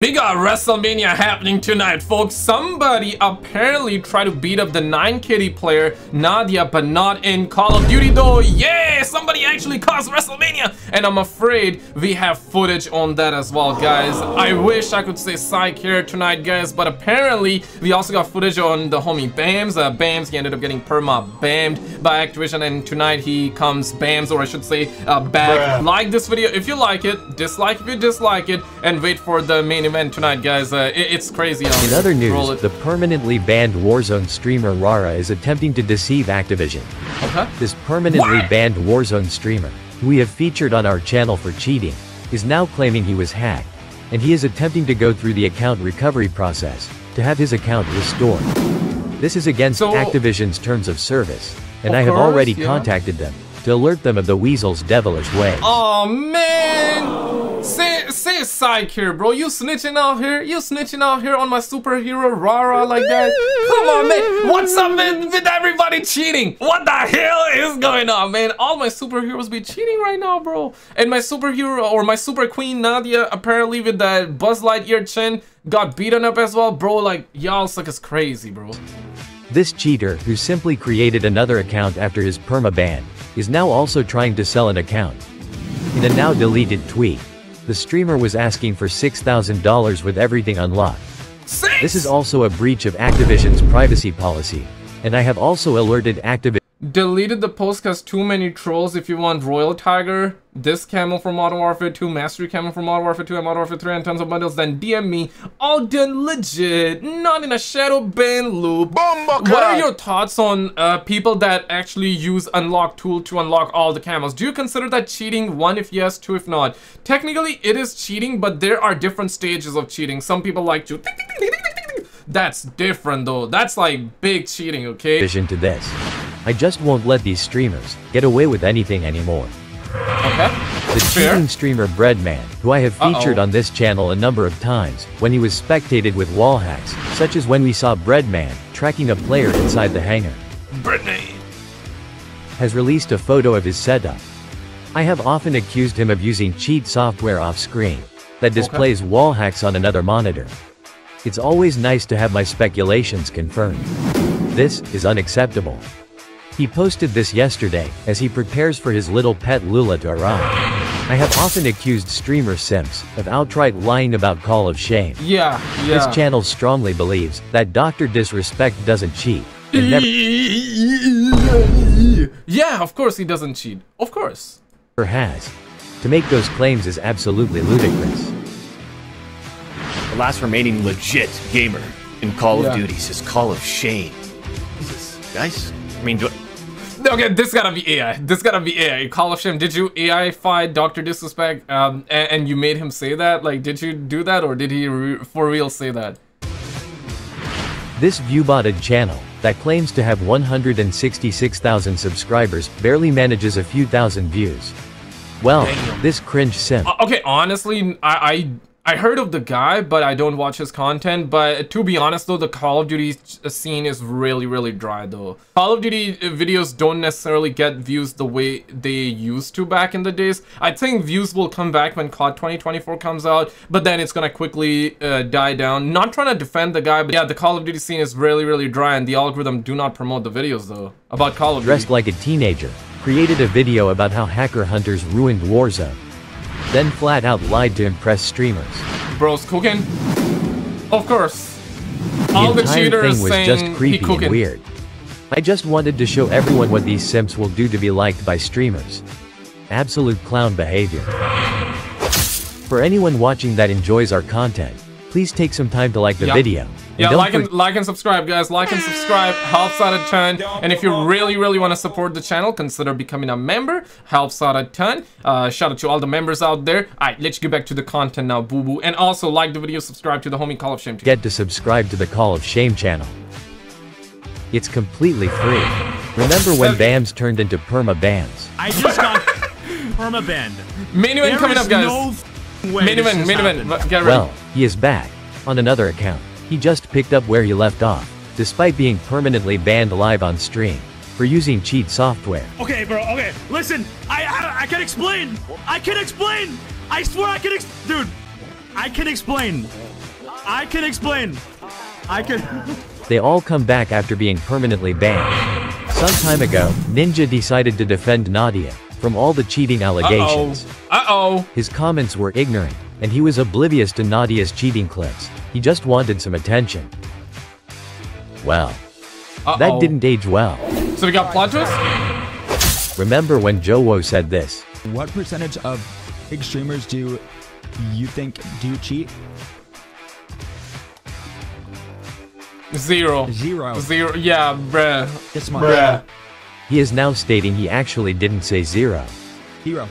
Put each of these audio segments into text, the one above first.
We got WrestleMania happening tonight, folks. Somebody apparently tried to beat up the 9 kitty player, Nadia, but not in Call of Duty though. Yeah, somebody actually caused WrestleMania. And I'm afraid we have footage on that as well, guys. I wish I could say psych here tonight, guys, but apparently we also got footage on the homie Bams. Uh, Bams, he ended up getting perma-bammed by Activision, and tonight he comes Bams, or I should say, uh, back. Bruh. Like this video if you like it, dislike if you dislike it, and wait for the main event tonight, guys. Uh, it, it's crazy. In other news, the permanently banned Warzone streamer Rara is attempting to deceive Activision. Okay. This permanently what? banned Warzone streamer, who we have featured on our channel for cheating, is now claiming he was hacked, and he is attempting to go through the account recovery process to have his account restored. This is against so, Activision's terms of service, and of I have course, already yeah. contacted them to alert them of the Weasel's devilish way. Oh man! Say, say psych here, bro. You snitching out here? You snitching out here on my superhero Rara like that? Come on, man. What's up man, with everybody cheating? What the hell is going on, man? All my superheroes be cheating right now, bro. And my superhero or my super queen Nadia, apparently with that Buzz Lightyear chin, got beaten up as well, bro. Like, y'all suck is crazy, bro. This cheater, who simply created another account after his perma-ban, is now also trying to sell an account. In a now deleted tweet, the streamer was asking for $6,000 with everything unlocked. Six? This is also a breach of Activision's privacy policy, and I have also alerted Activision Deleted the post cause too many trolls if you want Royal Tiger, this camo for Modern Warfare 2, Mastery camo for Modern Warfare 2 and Modern Warfare 3 and tons of bundles, then DM me. All done legit, not in a shadow ban loop. What are your thoughts on uh, people that actually use unlock tool to unlock all the camos? Do you consider that cheating? One if yes, two if not. Technically it is cheating, but there are different stages of cheating. Some people like to that's different though. That's like big cheating, okay? Vision to this. I just won't let these streamers get away with anything anymore. Okay. The Fair. cheating streamer Breadman, who I have featured uh -oh. on this channel a number of times, when he was spectated with wall hacks, such as when we saw Breadman tracking a player inside the hangar. Breadman has released a photo of his setup. I have often accused him of using cheat software off-screen that displays okay. wall hacks on another monitor. It's always nice to have my speculations confirmed. This is unacceptable. He posted this yesterday, as he prepares for his little pet Lula to arrive. I have often accused streamer Sims of outright lying about Call of Shame. Yeah, yeah. This channel strongly believes that Dr. Disrespect doesn't cheat. yeah, of course he doesn't cheat. Of course. Has. To make those claims is absolutely ludicrous. The last remaining legit gamer in Call yeah. of Duty is Call of Shame. Jesus, guys. I mean, do Okay, this gotta be AI. This gotta be AI. Call of Shame, did you AI-fy Dr. Disrespect um, and, and, you made him say that? Like, did you do that or did he re for real say that? This viewbotted channel, that claims to have 166,000 subscribers, barely manages a few thousand views. Well, Damn. this cringe sim. Uh, okay, honestly, I, I heard of the guy, but I don't watch his content. But to be honest though, the Call of Duty scene is really, really dry though. Call of Duty videos don't necessarily get views the way they used to back in the days. I think views will come back when COD 2024 comes out, but then it's gonna quickly uh, die down. Not trying to defend the guy, but yeah, the Call of Duty scene is really, really dry and the algorithm do not promote the videos though about Call of Duty. Dressed like a teenager, created a video about how hacker hunters ruined Warzone then flat out lied to impress streamers. Bro's cooking? Of course. The All the cheaters thing was just creepy and weird. I just wanted to show everyone what these simps will do to be liked by streamers. Absolute clown behavior. For anyone watching that enjoys our content, please take some time to like the yep. video. Yeah, like and, like and subscribe, guys. Like and subscribe helps out a ton. And if you really, really want to support the channel, consider becoming a member. Helps out a ton. Uh, shout out to all the members out there. All right, let's get back to the content now, boo boo. And also like the video, subscribe to the homie Call of Shame. Get to subscribe to the Call of Shame channel. It's completely free. Remember when BAMs turned into perma bans? I just got perma banned. Main event coming up, guys. No main event, main event. Get ready. Well, he is back on another account. He just picked up where he left off, despite being permanently banned live on stream for using cheat software. Okay, bro, okay, listen, I, I, I can explain, I can explain, I swear I can ex- dude, I can explain. I can explain. I can. They all come back after being permanently banned. Some time ago, Ninja decided to defend Nadia from all the cheating allegations. Uh-oh. His comments were ignorant, and he was oblivious to Nadia's cheating clips. He just wanted some attention. Well, Uh-oh. that didn't age well. So we got plot twist? Remember when JoeWo said this? What percentage of big streamers do you think do you cheat? Zero. Zero. Zero. Yeah, bruh. Get smart. Bruh. He is now stating he actually didn't say zero. Hero.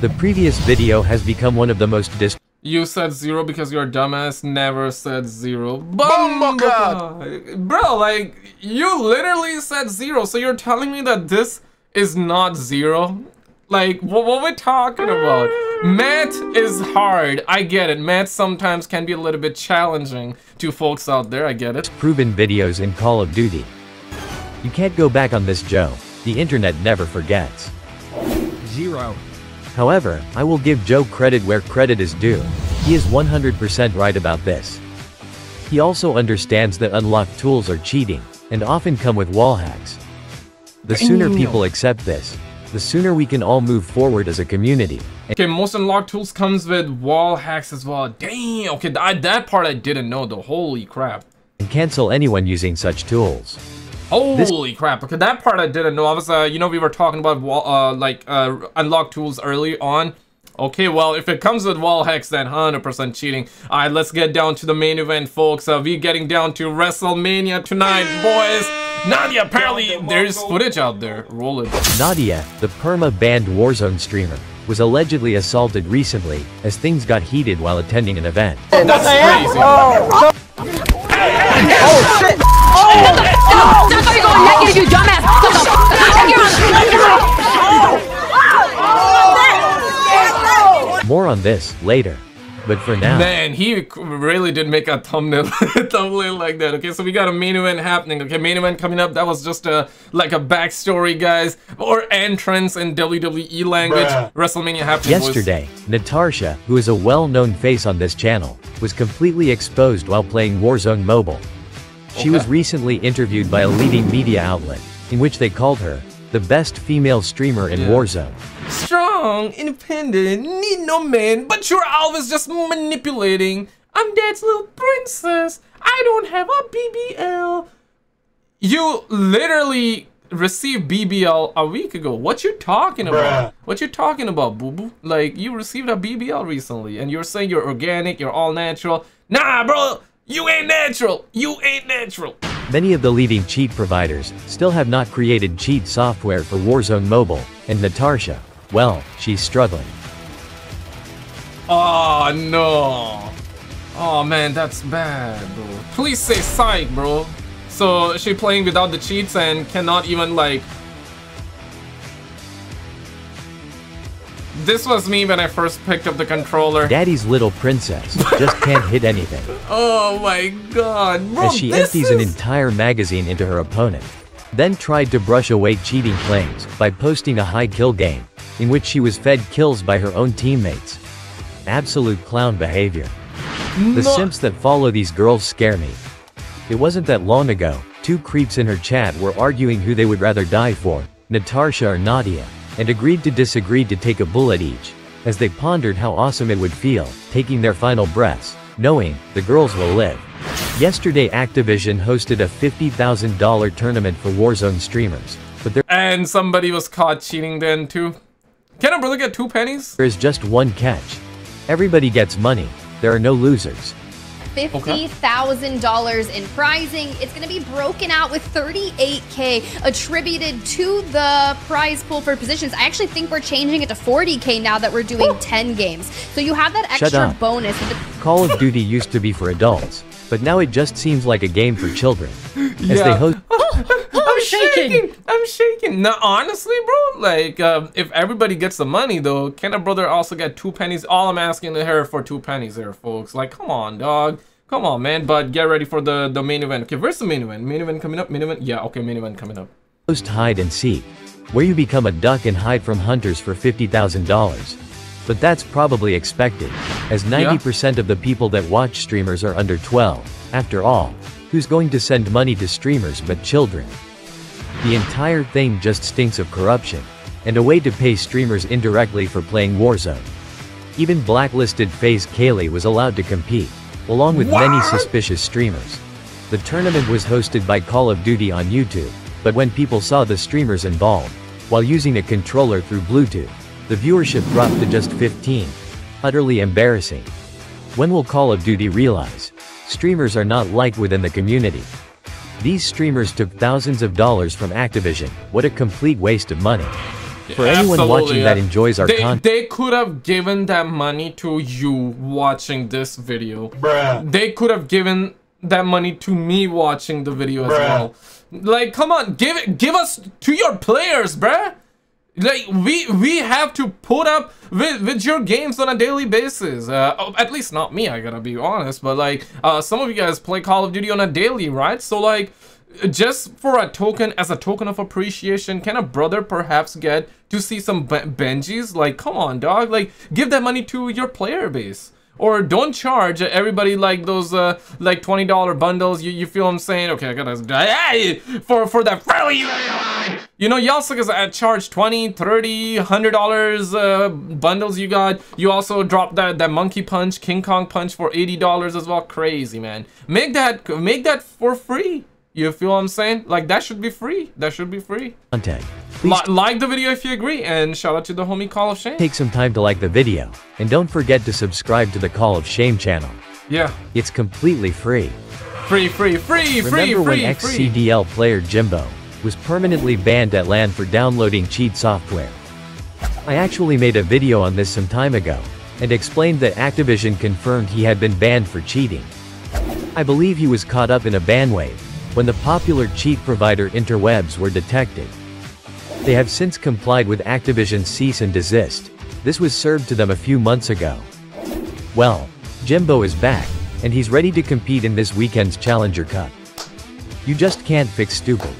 The previous video has become one of the most dis- You said zero because your dumbass never said zero. Bumblecott! Bro, like, you literally said zero, so you're telling me that this is not zero? Like, what, what we talking about? Math is hard. I get it. Math sometimes can be a little bit challenging to folks out there. I get it. proven videos in Call of Duty. You can't go back on this, Joe. The internet never forgets. Zero. However, I will give Joe credit where credit is due. He is 100% right about this. He also understands that unlocked tools are cheating, and often come with wall hacks. The sooner people accept this, the sooner we can all move forward as a community. Okay, most unlocked tools comes with wall hacks as well. Damn. Okay, th- that part I didn't know though. Holy crap. and cancel anyone using such tools. Holy crap! Okay, that part I didn't know. I was, uh, you know, we were talking about wall, uh, like uh, unlock tools early on. Okay, well, if it comes with wall hacks, then 100% cheating. All right, let's get down to the main event, folks. Uh, we getting down to WrestleMania tonight, boys. Nadia, apparently there's footage out there. Roll it. Nadia, the perma-banned Warzone streamer, was allegedly assaulted recently, as things got heated while attending an event. That's crazy. You're going negative, you dumbass! The? More on this, later. But for now, Man, he really did make a thumbnail, thumbnail like that. Okay, so we got a main event happening. Okay, main event coming up. That was just a like a backstory, guys, or entrance in WWE language. WrestleMania happening. was- yesterday, Natasha, who is a well-known face on this channel, was completely exposed while playing Warzone Mobile. She was recently interviewed by a leading media outlet, in which they called her the best female streamer in Yeah. Warzone. Strong, independent, need no man, but you're always just manipulating. I'm dad's little princess. I don't have a BBL. You literally received BBL a week ago. What you talking about? What you talking about, boo boo? Like you received a BBL recently, and you're saying you're organic, you're all natural. Nah, bro, you ain't natural. You ain't natural. Many of the leading cheat providers still have not created cheat software for Warzone Mobile, and Natasha, well, she's struggling. Oh no. Oh man, that's bad, bro. Please say psych, bro. So she playing without the cheats and cannot even like. This was me when I first picked up the controller. Daddy's little princess just can't hit anything, Oh my god, bro. as she empties an entire magazine into her opponent. Then tried to brush away cheating claims by posting a high kill game, in which she was fed kills by her own teammates. Absolute clown behavior. The No- simps that follow these girls scare me. It wasn't that long ago, two creeps in her chat were arguing who they would rather die for, Natasha or Nadia, and agreed to disagree to take a bullet each, as they pondered how awesome it would feel, taking their final breaths, knowing the girls will live. Yesterday Activision hosted a $50,000 tournament for Warzone streamers, but there And somebody was caught cheating then too. Can a brother get two pennies? There is just one catch. Everybody gets money, there are no losers. $50,000 in prizing. It's going to be broken out with 38K attributed to the prize pool for positions. I actually think we're changing it to 40K now that we're doing 10 games. So you have that extra bonus. Call of Duty used to be for adults, but now it just seems like a game for children. As they host I'm shaking. I'm shaking. Now, honestly, bro, like, um, if everybody gets the money, though, can a brother also get two pennies? All I'm asking her for two pennies there, folks. Like, come on, dog. Come on, man. But get ready for the, the main event. Okay, where's the main event? Main event coming up? Main event? Yeah, okay, main event coming up. host hide and seek, where you become a duck and hide from hunters for $50,000. But that's probably expected. as 90% of the people that watch streamers are under 12. After all, who's going to send money to streamers but children? The entire thing just stinks of corruption, and a way to pay streamers indirectly for playing Warzone. Even blacklisted FaZe Kaylee was allowed to compete, along with many suspicious streamers. The tournament was hosted by Call of Duty on YouTube, but when people saw the streamers involved, while using a controller through Bluetooth, the viewership dropped to just 15. Utterly embarrassing. When will Call of Duty realize? Streamers are not liked within the community. These streamers took thousands of dollars from Activision, what a complete waste of money. For anyone Absolutely, watching that enjoys our they, content, They could have given that money to you watching this video. Bruh. They could have given that money to me watching the video as well. Like, come on, give it, give us to your players, bruh. Like we we have to put up with with your games on a daily basis. Uh, oh, at least not me. I gotta be honest. But like, uh, some of you guys play Call of Duty on a daily, right? So like, just for a token, as a token of appreciation, can a brother perhaps get to see some be Benjis? Like, come on, dog. Like, give that money to your player base. Or don't charge everybody like those uh, like $20 bundles. You, you feel I'm saying? Okay, I gotta hey, for for that value. You know, y'all suckers at charge 20, 30, 100 dollars uh, bundles you got. You also dropped that that monkey punch, King Kong punch for 80 dollars as well. Crazy man. Make that make that for free. You feel what I'm saying? Like that should be free. That should be free. Li like the video if you agree, and shout out to the homie Call of Shame. take some time to like the video, and don't forget to subscribe to the Call of Shame channel. Yeah, It's completely free. free, free, free, free, Remember when free, free. XCDL player Jimbo was permanently banned at LAN for downloading cheat software? I actually made a video on this some time ago, and explained that Activision confirmed he had been banned for cheating. I believe he was caught up in a ban wave, when the popular cheat provider interwebs were detected. They have since complied with Activision's cease and desist. This was served to them a few months ago. Well, Jimbo is back, and he's ready to compete in this weekend's Challenger Cup. You just can't fix stupid.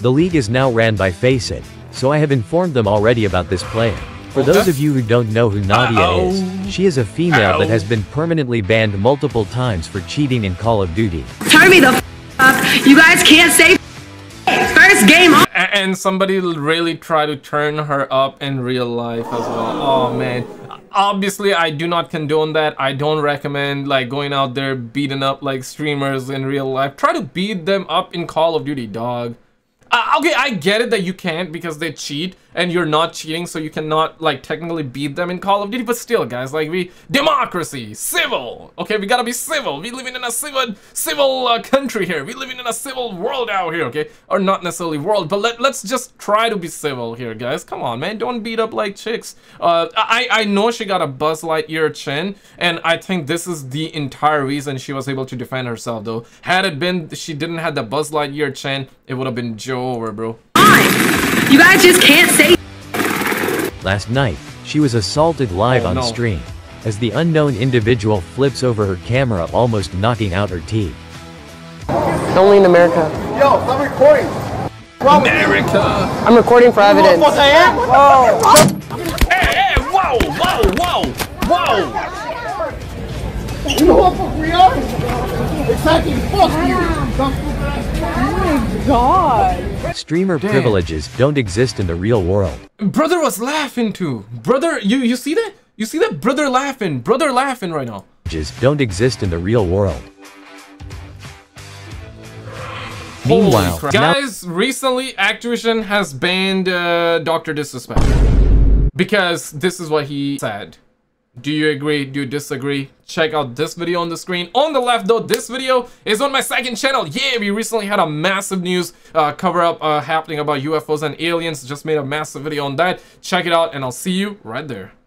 The league is now ran by Faceit, so I have informed them already about this player. For those of you who don't know who Nadia Uh-oh. is, she is a female that has been permanently banned multiple times for cheating in Call of Duty. Turn me the f- up. You guys can't say f- first game on. And somebody really tried to turn her up in real life as well. Oh man. Obviously, I do not condone that. I don't recommend like going out there beating up like streamers in real life. Try to beat them up in Call of Duty, dog. Uh, okay, I get it that you can't because they cheat and you're not cheating, so you cannot like technically beat them in Call of Duty. But still, guys, like we democracy, civil. Okay, we gotta be civil. We living in a civil civil uh, country here. We living in a civil world out here. Okay, or not necessarily world, but let let's just try to be civil here, guys. Come on, man. Don't beat up like chicks. Uh, I I know she got a Buzz Lightyear chin, and I think this is the entire reason she was able to defend herself. Though, had it been she didn't have the Buzz Lightyear chin, it would have been Joe over, bro. You guys just can't say Last night, she was assaulted live Oh, on no. stream, as the unknown individual flips over her camera almost knocking out her teeth. Only in America. Yo, stop recording. America. I'm recording for evidence. Hey, hey, whoa, whoa, whoa, whoa. Streamer privileges don't exist in the real world. Brother was laughing too. Brother, you you see that? You see that? Brother laughing. Brother laughing right now. Privileges don't exist in the real world. Holy Meanwhile, crap. guys, recently Activision has banned uh, Doctor Disrespect because this is what he said. Do you agree? Do you disagree? Check out this video on the screen. On the left though, this video is on my second channel. Yeah, we recently had a massive news uh, cover up uh, happening about UFOs and aliens. Just made a massive video on that. Check it out and I'll see you right there.